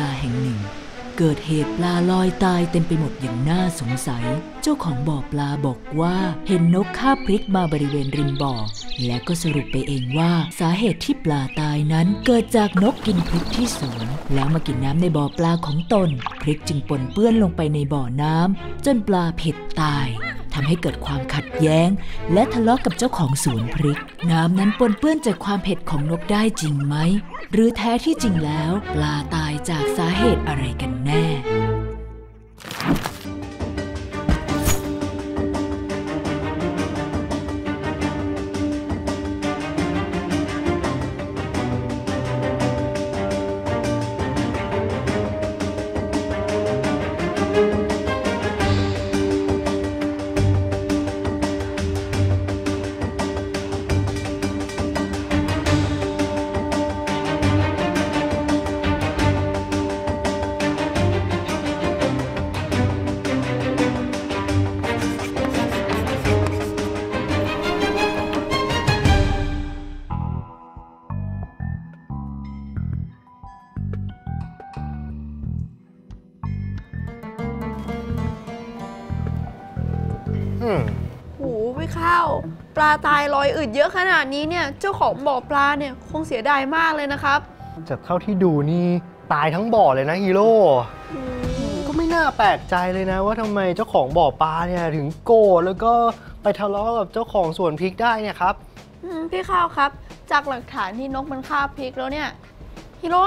ลาแห่งหนึ่ง เกิดเหตุปลาลอยตายเต็มไปหมดอย่างน่าสงสัย เจ้าของบ่อปลาบอกว่าเห็นนกคาบพริกมาบริเวณริมบ่อ และก็สรุปไปเองว่าสาเหตุที่ปลาตายนั้นเกิดจากนกกินพริกที่สวนแล้วมากินน้ำในบ่อปลาของตนพริกจึงปนเปื้อนลงไปในบ่อน้ำจนปลาเผ็ดตายำให้เกิดความขัดแย้ง และทะเลาะกับเจ้าของสวนพริก น้ำนั้นปนเปื้อนจากความเผ็ดของนกได้จริงไหม หรือแท้ที่จริงแล้ว ปลาตายจากสาเหตุอะไรกันแน่ อยอืดเยอะขนาดนี้เนี่ยเจ้าของบ่อปลาเนี่ยคงเสียดายมากเลยนะครับ จากเท่าที่ดูนี่ตายทั้งบ่อเลยนะฮีโร่ก็ไม่น่าแปลกใจเลยนะ ว่าทำไมเจ้าของบ่อปลาเนี่ยถึงโกรธแล้วก็ไปทะเลาะกับเจ้าของสวนพริกได้เนี่ยครับอืมพี่ข้าวครับ จากหลักฐานที่นกมันฆ่าพริกแล้วเนี่ยฮิโร่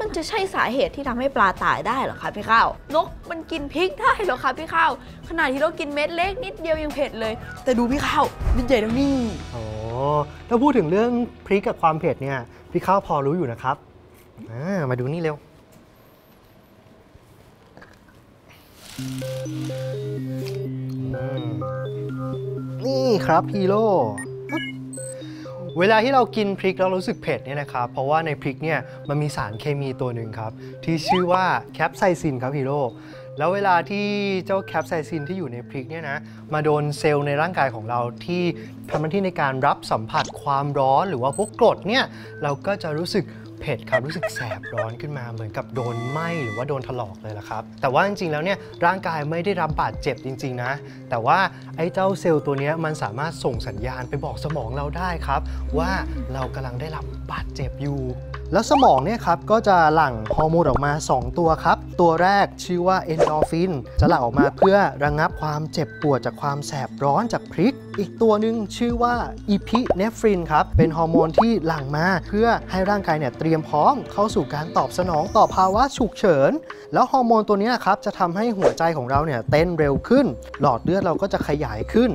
มันจะใช่สาเหตุที่ทำให้ปลาตายได้เหรอคะพี่ข้าวนกมันกินพริกได้เหรอคะพี่ข้าวขนาดที่เรากินเม็ดเล็กนิดเดียวยังเผ็ดเลย แต่ดูพี่ข้าวมันใหญ่แล้วนี่อ๋อถ้าพูดถึงเรื่องพริกกับความเผ็ดเนี่ยพี่ข้าวพอรู้อยู่นะครับมาดูนี่เร็วนี่ครับฮีโร่ เวลาที่เรากินพริกแล้วรู้สึกเผ็ดเนี่ยนะครับเพราะว่าในพริกเนี่ยมันมีสารเคมีตัวหนึ่งครับ ที่ชื่อว่าแคปไซซินครับฮีโร่แล้วเวลาที่เจ้าแคปไซซินที่อยู่ในพริกเนี่ยนะมาโดนเซลล์ในร่างกายของเราที่ทำหน้าที่ในการรับสัมผัสความร้อนหรือว่าพวกกรดเนี่ยเราก็จะรู้สึก เผ็ดครับรู้สึกแสบร้อนขึ้นมาเหมือนกับโดนไหม้หรือว่าโดนถลอกเลยละครับ แต่ว่าจริงๆแล้วเนี่ยร่างกายไม่ได้รับบาดเจ็บจริง ๆ นะ แต่ว่าไอ้เจ้าเซลล์ตัวนี้มันสามารถส่งสัญญาณไปบอกสมองเราได้ครับ ว่าเรากำลังได้รับบาดเจ็บอยู่แล้วสมองเนี่ยครับก็จะหลั่งฮอร์โมนออกมา 2 ตัวครับ ตัวแรกชื่อว่าเอ็นดอร์ฟิน จะหลั่งออกมาเพื่อระงับความเจ็บปวดจากความแสบร้อนจากพริก อีกตัวหนึ่งชื่อว่าอีพิเนฟรินครับ เป็นฮอร์โมนที่หลั่งมา เพื่อให้ร่างกายเนี่ยเตรียมพร้อมเข้าสู่การตอบสนองต่อภาวะฉุกเฉิน แล้วฮอร์โมนตัวนี้ครับจะทำให้หัวใจของเราเนี่ยเต้นเร็วขึ้น หลอดเลือดเราก็จะขยายขึ้น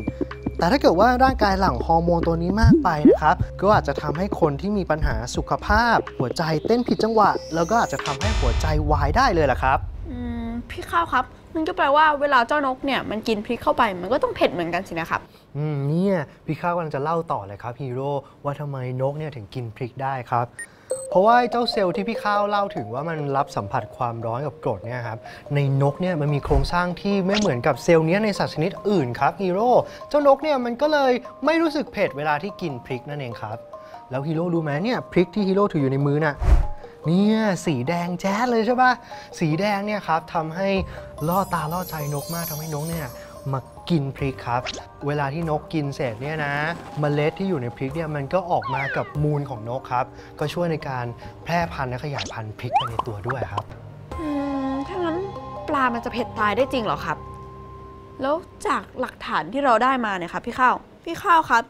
แต่ถ้าเกิดว่าร่างกายหลั่งฮอร์โมนตัวนี้มากไปนะครับ ก็อาจจะทำให้คนที่มีปัญหาสุขภาพ หัวใจเต้นผิดจังหวะ แล้วก็อาจจะทำให้หัวใจวายได้เลยล่ะครับอื พี่ข้าวครับนั่นก็แปลว่าเวลาเจ้านกเนี่ยมันกินพริกเข้าไปมันก็ต้องเผ็ดเหมือนกันสินะครับ อืมเนี่ยพี่ข้าวกำลังจะเล่าต่อเลยครับฮีโร่ว่าทำไมนกเนี่ยถึงกินพริกได้ครับ เพราะว่าเจ้าเซลล์ที่พี่ข้าวเล่าถึงว่ามันรับสัมผัสความร้อนกับกรดเนี่ยครับในนกเนี่ยมันมีโครงสร้างที่ไม่เหมือนกับเซลล์เนี้ยในสัตว์ชนิดอื่นครับฮีโร่เจ้านกเนี่ยมันก็เลยไม่รู้สึกเผ็ดเวลาที่กินพริกนั่นเองครับ แล้วฮีโร่รู้ไหมเนี่ยพริกที่ฮีโร่ถืออยู่ในมือน่ะ เนี่ยสีแดงแจ๊ดเลยใช่ปะสีแดงเนี่ยครับทำให้ล่อตาล่อใจนกมากทำให้นกเนี่ยมากินพริกครับ เวลาที่นกกินเสร็จเนี่ยนะเมล็ดที่อยู่ในพริกเนี่ยมันก็ออกมากับมูลของนกครับ ก็ช่วยในการแพร่พันธุ์และขยายพันธุ์พริกไปในตัวด้วยครับอืมถ้างั้นปลามันจะเผ็ดตายได้จริงเหรอครับ แล้วจากหลักฐานที่เราได้มาเนี่ยครับพี่ข้าวพี่ข้าวครับ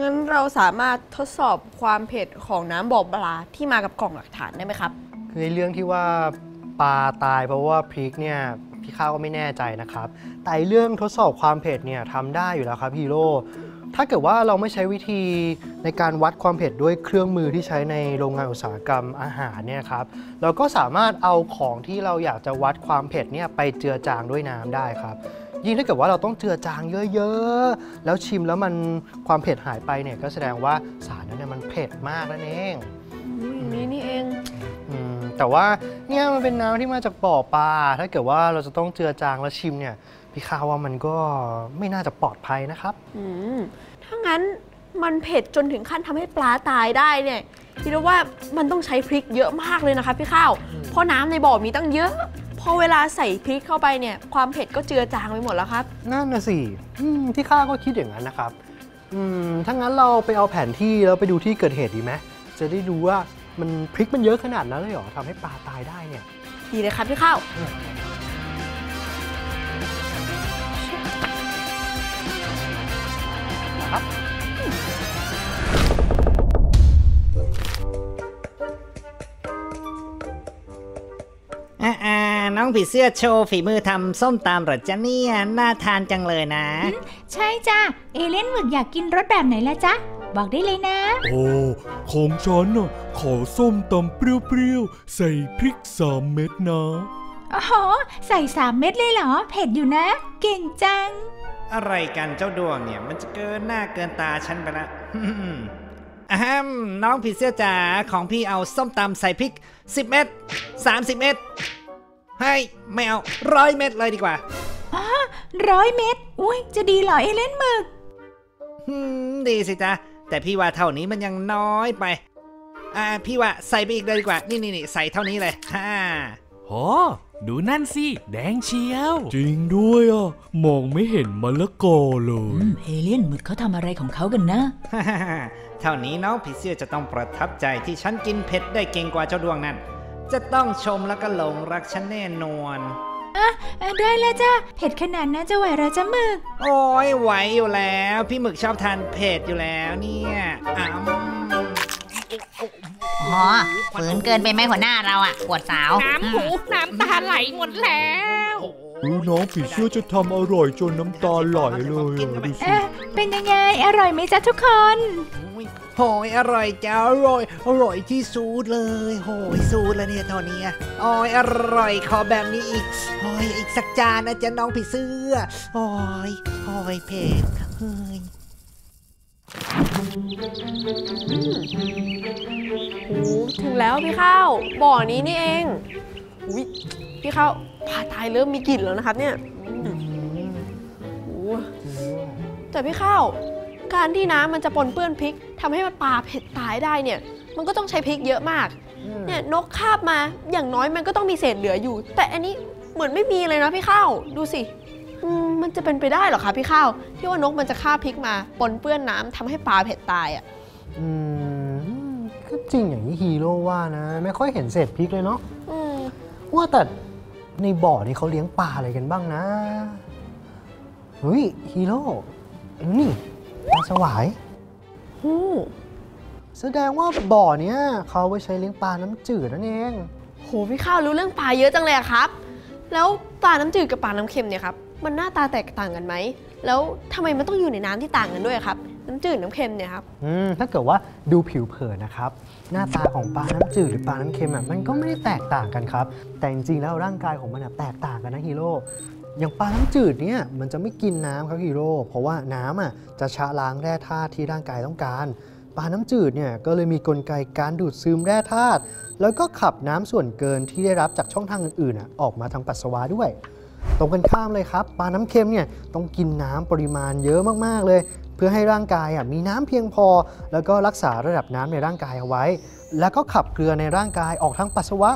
งั้นเราสามารถทดสอบความเผ็ดของน้ำบ่อปลาที่มากับกล่องหลักฐานได้ไหมครับ คือในเรื่องที่ว่าปลาตายเพราะว่าพริกเนี่ยพี่ข้าวก็ไม่แน่ใจนะครับ แต่เรื่องทดสอบความเผ็ดเนี่ยทำได้อยู่แล้วครับฮีโร่ ถ้าเกิดว่าเราไม่ใช้วิธีในการวัดความเผ็ดด้วยเครื่องมือที่ใช้ในโรงงานอุตสาหกรรมอาหารเนี่ยครับ เราก็สามารถเอาของที่เราอยากจะวัดความเผ็ดเนี่ยไปเจือจางด้วยน้ำได้ครับ ยิ่งถ้าเกิดว่าเราต้องเจือจางเยอะๆ แล้วชิมแล้วมันความเผ็ดหายไปเนี่ยก็แสดงว่าสารนั้นเนี่ยมันเผ็ดมากนั่นเองอุ๊ยอย่างนี้นี่เองอืมแต่ว่าเนี่ยมันเป็นน้ำที่มาจากบ่อปลาถ้าเกิดว่าเราจะต้องเจือจางแล้วชิมเนี่ยพี่ข้าวว่ามันก็ไม่น่าจะปลอดภัยนะครับอืมถ้างั้นมันเผ็ดจนถึงขั้นทำให้ปลาตายได้เนี่ยคิดว่ามันต้องใช้พริกเยอะมากเลยนะคะพี่ข้าวเพราะน้ำในบ่อมีตั้งเยอะ พอเวลาใส่พริกเข้าไปเนี่ยความเผ็ดก็เจือจางไปหมดแล้วครับ นั่นน่ะสิอืมที่ข้าก็คิดอย่างนั้นนะครับ อืมถ้างั้นเราไปเอาแผนที่แล้วไปดูที่เกิดเหตุดีไหมจะได้ดูว่ามันพริกมันเยอะขนาดนั้นเลยเหรอทำให้ปลาตายได้เนี่ยดีเลยครับพี่ข้าวครับ น้องผีเสื้อโชว์ฝีมือทำส้มตำเหรอจ๊ะเนี่ย น่าทานจังเลยนะ ใช่จ้ะ เอเลนหมึกอยากกินรสแบบไหนละจ๊ะ บอกได้เลยนะ โอ้ ของฉันน่ะ ขอส้มตำเปรี้ยวๆ ใส่พริกสามเม็ดนะอ๋อใส่สามเม็ดเลยเหรอ เผ็ดอยู่นะ เก่งจัง อะไรกันเจ้าดวงเนี่ย มันจะเกินหน้าเกินตาฉันไปละอะฮัมน้องผีเสื้อจ๋าของพี่เอาส้มตำใส่พริก 10 เม็ด30 เม็ด ให้ยไม่เอาร้อยเม็ดเลยดีกว่าร้อยเม็ดอุ้ยจะดีเหรอเอเลนหมึกหืมดีสิจ๊ะ แต่พี่ว่าเท่านี้มันยังน้อยไป อ่า พี่ว่าใส่ไปอีกเลยดีกว่า นี่นี่นี่ใส่เท่านี้เลยฮ่าโอ้ดูนั่นสิ แดงเชียว จริงด้วยอะ มองไม่เห็นมะละกอเลอืยมเอเลี่ยนหมึกเขาทำอะไรของเขากันนะฮ่าฮ่าฮ่าเท่านี้น้องผีเสื้อจะต้องประทับใจที่ฉันกินเผ็ดได้เก่งกว่าเจ้าดวงนั่น จะต้องชมแล้วก็หลงรักฉันแน่นอนอะได้แล้วจ้ะเผ็ดขนาดนั้นจะไหวเหราจะหมึก โอ้ยไหวอยู่แล้ว พี่หมึกชอบทานเผ็ดอยู่แล้วเนี่ยอ้ำอ๋อฝืนเกินไปไหมหัวหน้าเราอะปวดสาว น้ำหูน้ำตาไหลหมดแล้วเออน้องผีเสื้อจะทำอร่อยจนน้ำตาไหลเลยอะดูสิเอ๊ะเป็นยังไง อร่อยไหมจ๊ะทุกคน โหยอร่อยจ้าอร่อยอร่อยที่สุดเลย โหยสูดแล้วเนี่ยตอนนี้โอ้ยอร่อยขอแบบนี้อีกโอ้ยอีกสักจานนะจ๊ะน้องผีเสื้อโอ้ยโอ้ยเผ็ดเฮ้ยโอ้ถึงแล้วพี่ข้าวบ่อนี้นี่เองอุ้ยพี่ข้าวปลาตายเริ่มมีกลิ่นแล้วนะครับเนี่ยโอ้แต่พี่ข้าว การที่น้ำมันจะปนเปื้อนพริกทำให้มันปลาเผ็ดตายได้เนี่ย มันก็ต้องใช้พริกเยอะมากเนี่ยนกคาบมาอย่างน้อยมันก็ต้องมีเศษเหลืออยู่ แต่อันนี้เหมือนไม่มีเลยนะพี่ข้าวดูสิอืมมันจะเป็นไปได้เหรอคะพี่ข้าว ที่ว่านกมันจะคาบพริกมาปนเปื้อนน้ำทำให้ปลาเผ็ดตายอะอืมก็จริงอย่างที่ฮีโร่ว่านะ ไม่ค่อยเห็นเศษพริกเลยเนาะอืมว่าแต่ในบ่อนี่เขาเลี้ยงปลาอะไรกันบ้างนะเฮ้ยฮีโร่นี่ ปลาสวายโอ้แสดงว่าบ่อเนี้ยเขาเอาไว้ใช้เลี้ยงปลาน้ำจืดนั่นเอง โหพี่ข้าวรู้เรื่องปลาเยอะจังเลยอะครับ แล้วปลาน้ำจืดกับปลาน้ำเค็มเนี่ยครับ มันหน้าตาแตกต่างกันไหม แล้วทำไมมันต้องอยู่ในน้ำที่ต่างกันด้วยอะครับ น้ำจืดน้ำเค็มเนี่ยครับ อืม ถ้าเกิดว่าดูผิวเผินนะครับ หน้าตาของปลาน้ำจืดหรือปลาน้ำเค็มอะ มันก็ไม่ได้แตกต่างกันครับ แต่จริงๆแล้วร่างกายของมันอะแตกต่างกันนะฮีโร่ อย่างปลาน้ำจืดเนี่ยมันจะไม่กินน้ำครับฮีโร่เพราะว่าน้ำอะจะชะล้างแร่ธาตุที่ร่างกายต้องการ ปลาน้ำจืดเนี่ยก็เลยมีกลไกการดูดซึมแร่ธาตุแล้วก็ขับน้ำส่วนเกินที่ได้รับจากช่องทางอื่นๆอะออกมาทางปัสสาวะด้วย ตรงกันข้ามเลยครับปลาน้ำเค็มเนี่ยต้องกินน้ำปริมาณเยอะมากๆเลย เพื่อให้ร่างกายอะมีน้ำเพียงพอ แล้วก็รักษาระดับน้ำในร่างกายเอาไว้ แล้วก็ขับเกลือในร่างกายออกทางปัสสาวะ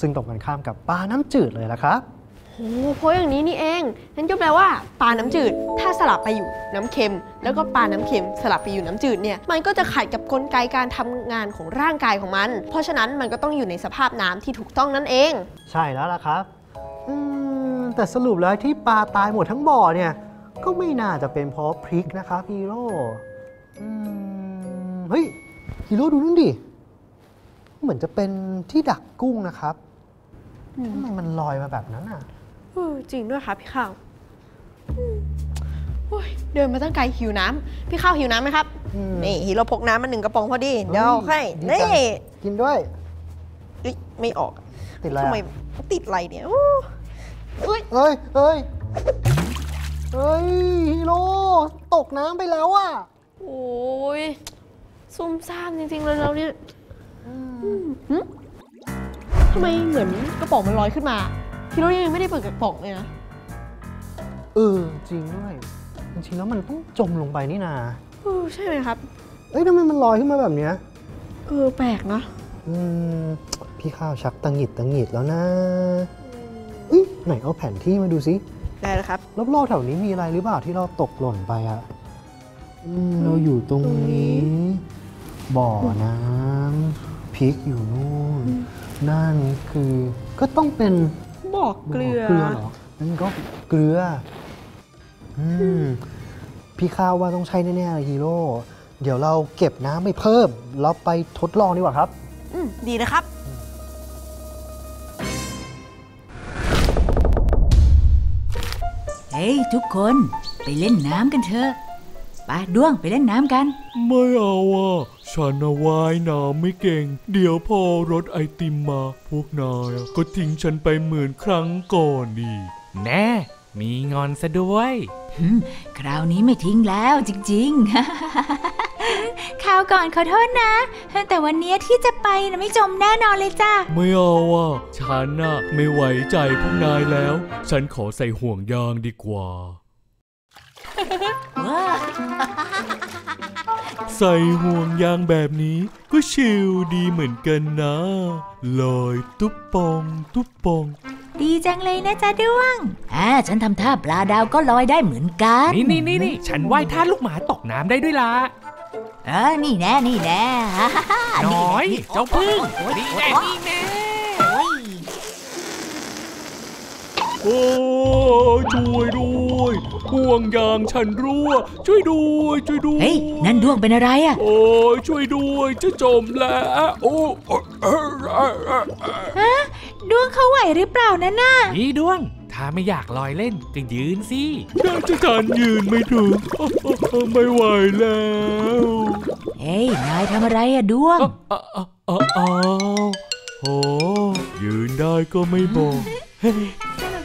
ซึ่งตรงกันข้ามกับปลาน้ำจืดเลยละครับ โหเพราะอย่างนี้นี่เองนั่นก็แปลว่าปลาน้ำจืด ถ้าสลับไปอยู่น้ำเค็ม แล้วก็ปลาน้ำเค็มสลับไปอยู่น้ำจืดเนี่ยมันก็จะขัดกับกลไกการทำงานของร่างกายของมัน เพราะฉะนั้นมันก็ต้องอยู่ในสภาพน้ำที่ถูกต้องนั่นเอง ใช่แล้วล่ะครับอืมแต่สรุปแล้วที่ปลาตายหมดทั้งบ่อเนี่ยก็ไม่น่าจะเป็นเพราะพริกนะครับฮีโร่อืมเฮ้ยฮีโร่ดูนั่นดิเหมือนจะเป็นที่ดักกุ้งนะครับทำไมมันลอยมาแบบนั้นอะเออ จริงด้วยค่ะพี่ข้าวอืมโอ้ยเดินมาตั้งไกลหิวน้ำพี่ข้าวหิวน้ำไหมครับอืมนี่ฮีโร่พกน้ำมาหนึ่งกระป๋องพอดี เดี๋ยวเอาให้ดีนี่จังกินด้วยเอ้ยไม่ออก ติดอะไรทำไมอะติดอะไรเนี่ยโอ้อุ๊ยเอ้ยเอ้ยเอ้ยฮีโร่ตกน้ำไปแล้วอะโอ้ยซุ่มซ่ามจริงๆเลยเราเนี่ยอืมหึทำไมเหมือนกระป๋องมันลอยขึ้นมา ฮีโร่ยังไม่ได้เปิดกระป๋องเลยนะ เออ จริงด้วย จริงๆแล้วมันต้องจมลงไปนี่นา เอออใช่ไหมครับ เอ้ยทำไมมันลอยขึ้นมาแบบเนี้ย เออแปลกเนาะอืม พี่ข้าวชักตังหงิดตังหงิดแล้วนะเอ้ยไหนเอาแผนที่มาดูสิได้แล้วครับรอบๆแถวนี้มีอะไรหรือเปล่าที่เราตกหล่นไปอะอืมเราอยู่ตรงนี้ บ่อน้ำพริกอยู่นู่น นั่นคือก็ต้องเป็น บอกเกลือบ่เกลือเหรอนั่นก็เกลืออืมพี่ข้าวว่าต้องใช่แน่ๆเลยฮีโร่ เดี๋ยวเราเก็บน้ำไปเพิ่ม เราไปทดลองดีกว่าครับ อืมดีนะครับ เฮ้ยทุกคนไปเล่นน้ำกันเถอะไปด้วงไปเล่นน้ำกัน ไม่เอาอะ ฉันน่ะว่ายน้ำไม่เก่ง เดี๋ยวพอรถไอติมมา พวกนายอะก็ทิ้งฉันไปเหมือนครั้งก่อนดีแน่ มีงอนซะด้วยคราวนี้ไม่ทิ้งแล้วจริงคราวก่อนขอโทษนะ แต่วันเนี้ยที่จะไปนะไม่จมแน่นอนเลยจ้ะ ไม่เอาอะ ฉันน่ะไม่ไว้ใจพวกนายแล้ว ฉันขอใส่ห่วงยางดีกว่าๆว้า ใส่ห่วงยางแบบนี้ก็ชิลดีเหมือนกันนะลอยตุ๊บปองตุ๊บปอง ดีจังเลยนะจ๊ะด้วงอ่าฉันทำท่าปลาดาวก็ลอยได้เหมือนกัน นี่นี่นี่นี่ฉันว่ายท่าลูกหมาตกน้ำได้ด้วยล่ะเออนี่แน่นี่แน่น้อย เจ้าพึ่งนี่แน่นี่แน่ โอ้ช่วยด้วยห่วงยางฉันรั่ว ช่วยด้วย ช่วยด้วย เฮ้ย นั่นด้วงเป็นอะไรอะโอ้ยช่วยด้วยจะจมแล้วโอ้เอ่อเอ่อเอ่อเอ่อด้วงเขาไหวหรือเปล่านะน่ะนี่ด้วง ถ้าไม่อยากลอยเล่นก็ยืนสิน่าจะทันยืนไม่ถึงไม่ไหวแล้ว เฮ้ย นายทำอะไรอะด้วงอ้าวอ้าวอ้าวอ้าวโอ้ยืนได้ก็ไม่บอก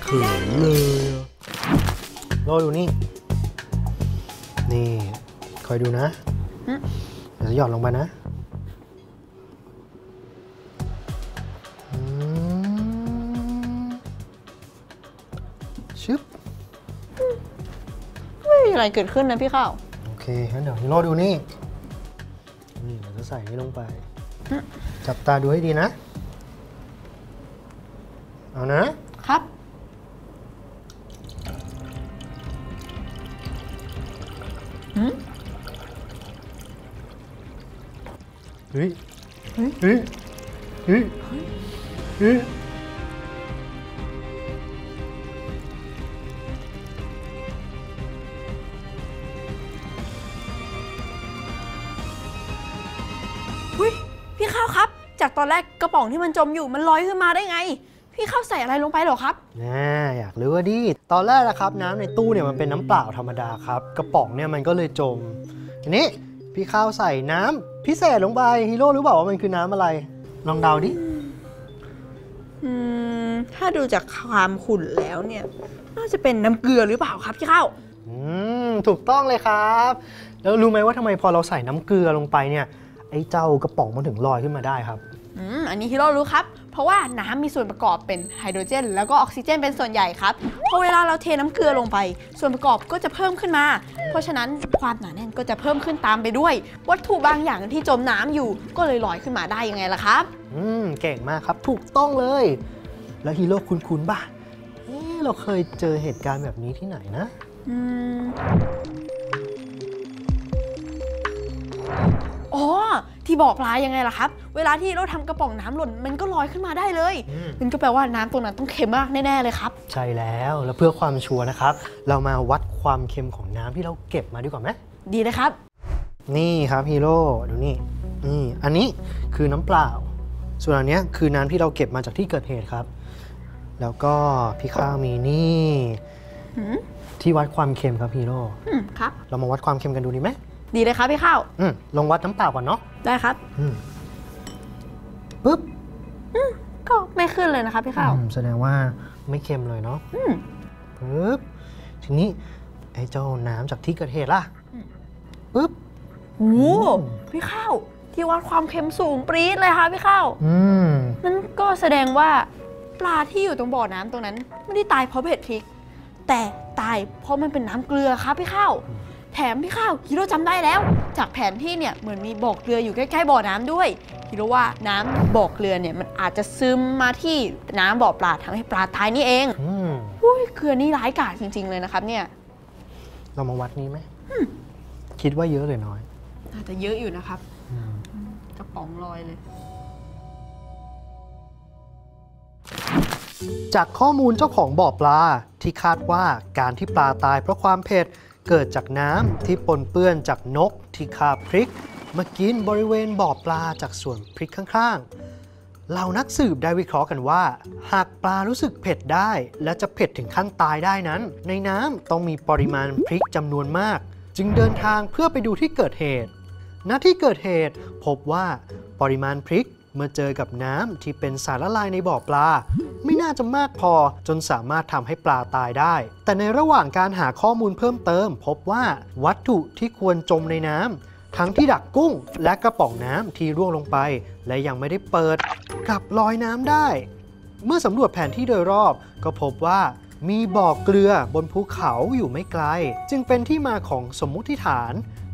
เฮ้ยเขินเลยอะโลดูนี่ นี่ คอยดูนะ เดี๋ยวจะหย่อนลงไปนะอืมชึบไม่มีอะไรเกิดขึ้นนะพี่ข้าว โอเค งั้นเดี๋ยวฮีโร่ดูนี่ นี่เราจะใส่นี่ลงไป จับตาดูให้ดีนะ เอานะ เฮ้ยเฮ้ย เฮ้ย เฮ้ย เฮ้ยอุ้ยพี่ข้าวครับ จากตอนแรกกระป๋องที่มันจมอยู่มันลอยขึ้นมาได้ไง พี่ข้าวใส่อะไรลงไปเหรอครับน่าอยากรู้ว่าดิ ตอนแรกนะครับน้ำในตู้เนี่ยมันเป็นน้ำเปล่าธรรมดาครับ กระป๋องเนี่ยมันก็เลยจมทีนี้ พี่ข้าวใส่น้ำพิเศษลงไปฮีโร่รู้เปล่าว่ามันคือน้ำอะไร ลองเดาดิอืมถ้าดูจากความขุ่นแล้วเนี่ย น่าจะเป็นน้ำเกลือหรือเปล่าครับพี่ข้าวอืมถูกต้องเลยครับ แล้วรู้ไหมว่าทำไมพอเราใส่น้ำเกลือลงไปเนี่ย ไอ้เจ้ากระป๋องมันถึงลอยขึ้นมาได้ครับ อืม อันนี้ฮีโร่รู้ครับ เพราะว่าน้ำมีส่วนประกอบเป็นไฮโดรเจน แล้วก็ออกซิเจนเป็นส่วนใหญ่ครับพอเวลาเราเทน้ำเกลือลงไป ส่วนประกอบก็จะเพิ่มขึ้นมา เพราะฉะนั้นความหนาแน่นก็จะเพิ่มขึ้นตามไปด้วย วัตถุบางอย่างที่จมน้ำอยู่ก็เลยลอยขึ้นมาได้ยังไงล่ะครับ อืมเก่งมากครับ ถูกต้องเลย แล้วฮีโร่คุ้นๆป่ะเอ๊ะเราเคยเจอเหตุการณ์แบบนี้ที่ไหนนะอืมอ๋อ ที่บ่อปลายังไงล่ะครับ เวลาที่เราทำกระป๋องน้ำหล่นมันก็ลอยขึ้นมาได้เลยอืมมันก็แปลว่าน้ำตรงนั้นต้องเค็มมากแน่ๆเลยครับ ใช่แล้วแล้วเพื่อความชัวร์นะครับ เรามาวัดความเค็มของน้ำที่เราเก็บมาดีกว่าไหมดีนะครับ นี่ครับฮีโร่ดูนี่นี่อันนี้คือน้ำเปล่า ส่วนอันเนี้ยคือน้ำที่เราเก็บมาจากที่เกิดเหตุครับ แล้วก็พี่ข้าวมีนี่หืมที่วัดความเค็มครับฮีโร่อืมครับ เรามาวัดความเค็มกันดูดีไหม ดีเลยครับพี่ข้าวอืมลองวัดน้ำเปล่าก่อนเนาะได้ครับอืมปึ๊บก็ไม่ขึ้นเลยนะครับพี่ข้าวอืมแสดงว่าไม่เค็มเลยเนาะอืมปึ๊บทีนี้ไอ้เจ้าน้ำจากที่เกิดเหตุล่ะปึ๊บโอ้โหพี่ข้าวที่วัดความเค็มสูงปรี๊ดเลยค่ะพี่ข้าวอืมนั่นก็แสดงว่าปลาที่อยู่ตรงบ่อน้ำตรงนั้น ไม่ได้ตายเพราะเผ็ดพริก แต่ตายเพราะมันเป็นน้ำเกลือครับพี่ข้าว แถมพี่ข้าวฮีโร่จำได้แล้ว จากแผนที่เนี่ยเหมือนมีบ่อเกลืออยู่ใกล้ๆบ่อน้ำด้วยฮีโร่ว่าน้ำบ่อเกลือเนี่ยมันอาจจะซึมมาที่น้ำบ่อปลาทำให้ปลาตายนี่เองอืมอุ้ยเกลือนี่ร้ายกาจจริง ๆเลยนะครับเนี่ย เรามาวัดนี้ไหมคิดว่าเยอะหรือน้อยอาจจะเยอะอยู่นะครับอืมกระป๋องลอยเลย จากข้อมูลเจ้าของบ่อปลาที่คาดว่าการที่ปลาตายเพราะความเผ็ด เกิดจากน้ำที่ปนเปื้อนจากนกที่คาบพริก มากินบริเวณบ่อปลาจากส่วนพริกข้างๆ เหล่านักสืบได้วิเคราะห์กันว่า หากปลารู้สึกเผ็ดได้ และจะเผ็ดถึงขั้นตายได้นั้น ในน้ำต้องมีปริมาณพริกจำนวนมาก จึงเดินทางเพื่อไปดูที่เกิดเหตุ ณ ที่เกิดเหตุพบว่าปริมาณพริกเมื่อเจอกับน้ำที่เป็นสารละลายในบ่อปลา ไม่น่าจะมากพอจนสามารถทำให้ปลาตายได้ แต่ในระหว่างการหาข้อมูลเพิ่มเติม พบว่าวัตถุที่ควรจมในน้ำทั้งที่ดักกุ้ง และกระป๋องน้ำที่ร่วงลงไป และยังไม่ได้เปิดกลับลอยน้ำได้ เมื่อสำรวจแผนที่โดยรอบ ก็พบว่ามีบ่อเกลือบนภูเขาอยู่ไม่ไกล จึงเป็นที่มาของสมมุติฐาน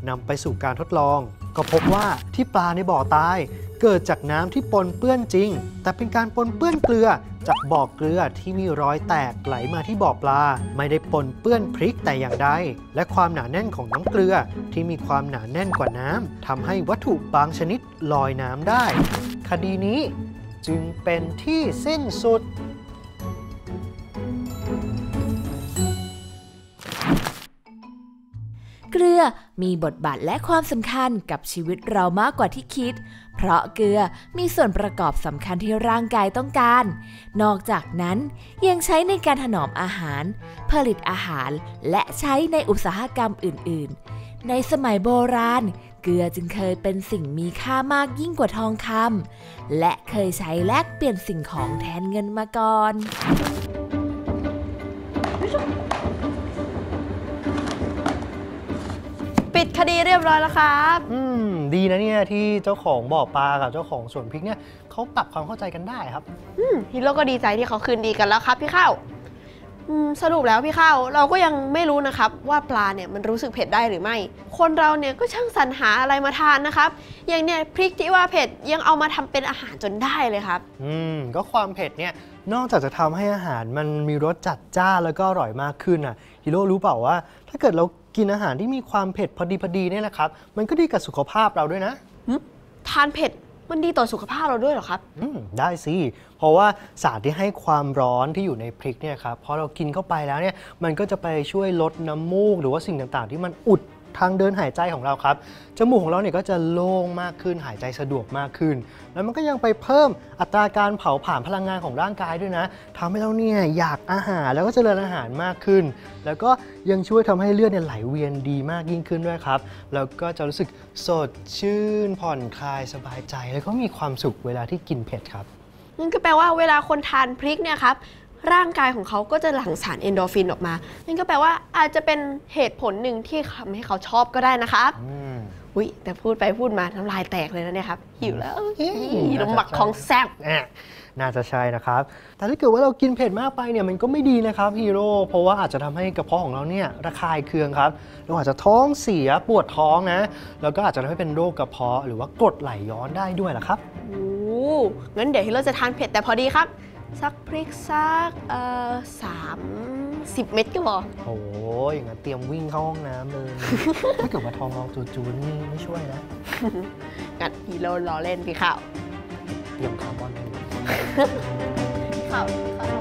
นำไปสู่การทดลอง ก็พบว่าที่ปลาในบ่อตาย เกิดจากน้ำที่ปนเปื้อนจริง แต่เป็นการปนเปื้อนเกลือจากบ่อเกลือที่มีรอยแตกไหลมาที่บ่อปลา ไม่ได้ปนเปื้อนพริกแต่อย่างใด และความหนาแน่นของน้ำเกลือที่มีความหนาแน่นกว่าน้ำทำให้วัตถุบางชนิดลอยน้ำได้ คดีนี้จึงเป็นที่สิ้นสุดเกลือมีบทบาทและความสำคัญกับชีวิตเรามากกว่าที่คิด เพราะเกลือมีส่วนประกอบสำคัญที่ร่างกายต้องการ นอกจากนั้นยังใช้ในการถนอมอาหาร ผลิตอาหารและใช้ในอุตสาหกรรมอื่น ๆ ในสมัยโบราณ เกลือจึงเคยเป็นสิ่งมีค่ามากยิ่งกว่าทองคำและเคยใช้แลกเปลี่ยนสิ่งของแทนเงินมาก่อน ดคดีเรียบร้อยแล้วครับ อืม ดีนะเนี่ยที่เจ้าของบ่อปลากับเจ้าของสวนพริกเนี่ยเขาปรับความเข้าใจกันได้ครับ อืมฮีโร่ก็ดีใจที่เขาคืนดีกันแล้วครับพี่ข้าวอืมสรุปแล้วพี่ข้าวเราก็ยังไม่รู้นะครับว่าปลาเนี่ยมันรู้สึกเผ็ดได้หรือไม่ คนเราเนี่ยก็ช่างสรรหาอะไรมาทานนะครับ อย่างเนี่ยพริกที่ว่าเผ็ดยังเอามาทำเป็นอาหารจนได้เลยครับ อืม ก็ความเผ็ดเนี่ยนอกจากจะทำให้อาหารมันมีรสจัดจ้านแล้วก็อร่อยมากขึ้นอะฮิโร่รู้เปล่าว่า ถ้าเกิดเรา กินอาหารที่มีความเผ็ดพอดีพอดีเนี่ยนะครับ มันก็ดีกับสุขภาพเราด้วยนะทานเผ็ดมันดีต่อสุขภาพเราด้วยเหรอครับอืมได้สิ เพราะว่าสารที่ให้ความร้อนที่อยู่ในพริกเนี่ยครับพอเรากินเข้าไปแล้วเนี่ยมันก็จะไปช่วยลดน้ำมูก หรือว่าสิ่งต่างๆ ที่มันอุด ทางเดินหายใจของเราครับ จมูกของเราเนี่ยก็จะโล่งมากขึ้นหายใจสะดวกมากขึ้น แล้วมันก็ยังไปเพิ่มอัตราการเผาผลาญพลังงานของร่างกายด้วยนะทำให้เราเนี่ยอยากอาหารแล้วก็เจริญอาหารมากขึ้น แล้วก็ยังช่วยทำให้เลือดเนี่ยไหลเวียนดีมากยิ่งขึ้นด้วยครับ แล้วก็จะรู้สึกสดชื่น ผ่อนคลายสบายใจ แล้วก็มีความสุขเวลาที่กินเผ็ดครับนั่นก็แปลว่าเวลาคนทานพริกเนี่ยครับ ร่างกายของเขาก็จะหลั่งสารเอนโดรฟินออกมา นั่นก็แปลว่าอาจจะเป็นเหตุผลหนึ่งที่ทำให้เขาชอบก็ได้นะครับอืมอุ้ยแต่พูดไปพูดมาน้ำลายแตกเลยนะเนี่ยครับหิวแล้วอืมน้ำหมักของแซ่บแอะน่าจะใช่นะครับ แต่ถ้าเกิดว่าเรากินเผ็ดมากไปเนี่ยมันก็ไม่ดีนะครับฮีโร่ เพราะว่าอาจจะทำให้กระเพาะของเราเนี่ยระคายเคืองครับ เราอาจจะท้องเสียปวดท้องนะ แล้วก็อาจจะทำให้เป็นโรคกระเพาะหรือว่ากรดไหลย้อนได้ด้วยล่ะครับ โอ้ งั้นเดี๋ยวที่เราจะทานเผ็ดแต่พอดีครับ สักพริกสักเอ่อสามสิบเม็ดก็พอโอ้ยอย่างนั้นเตรียมวิ่งเข้าห้องน้ำเลย ถ้าเกิดว่าท้องร้องจูๆนี่ไม่ช่วยนะ งั้นฮีโร่รอเล่นพี่ข้าวเตรียมคาร์บอนได้เลยพี่ข้าวพี่ข้าว